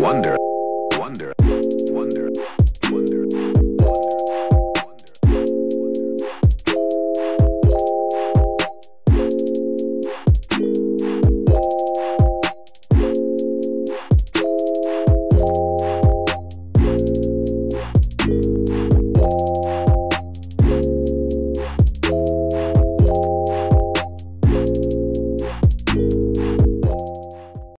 wonder, wonder, wonder.